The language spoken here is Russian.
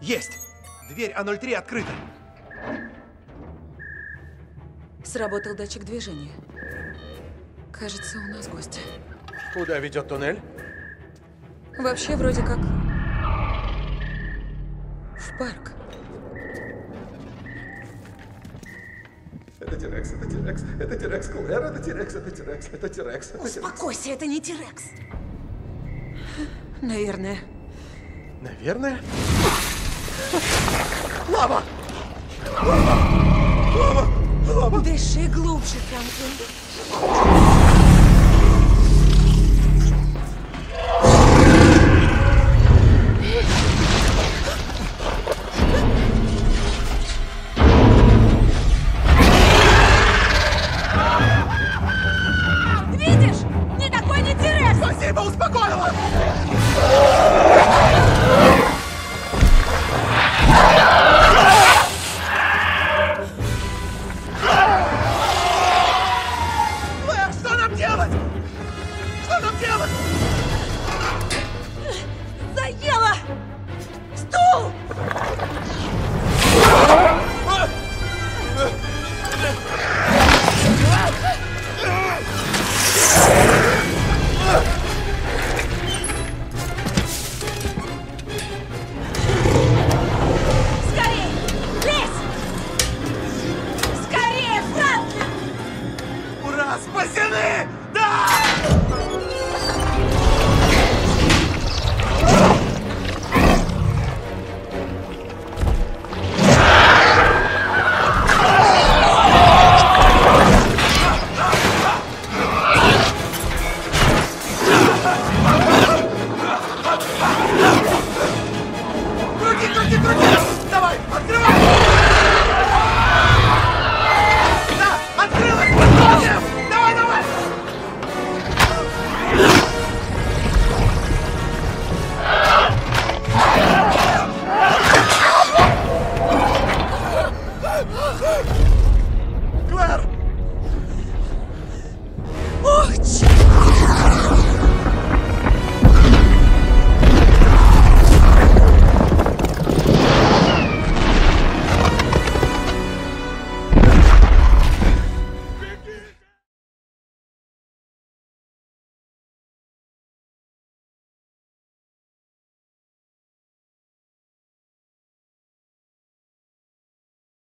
Есть! Дверь А03 открыта. Сработал датчик движения. Кажется, у нас гости. Куда ведет туннель? Вообще, вроде как... В парк. Это Тирекс, это Тирекс, это Тирекс, Клэр, это Тирекс, это Тирекс, это Тирекс, это Тирекс. Успокойся, это не Тирекс. Наверное. Наверное. Дыши глубже, Франклин. damn it! Son of damn it!